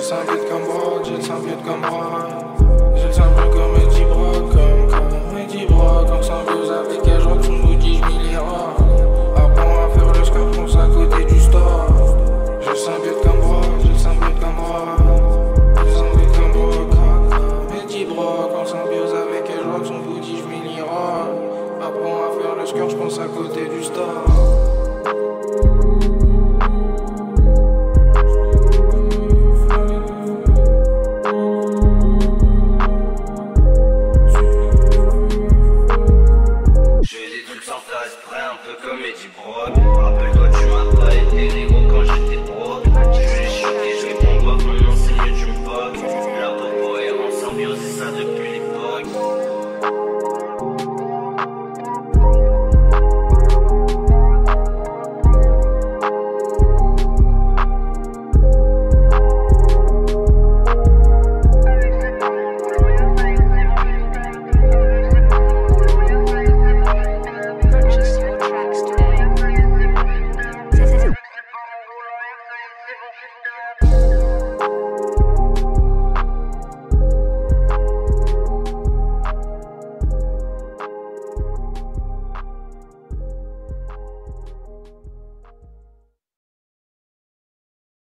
le sein comme Rod, j'ai le comme Rod. J'ai le comme Eddie Brock, comme, Eddie Brock. On s'engueuse avec un genre, tu nous dis, je. Apprends à faire le score, on à côté du store. J'ai le comme Rod, j'ai le comme Rod. J'ai le comme Brock, comme Eddie Brock. On s'engueuse avec un genre, tu nous dis, je. Apprends à faire le score, je pense à côté du store. un peu comme Eddie Brock. Rappelle-toi Thank you.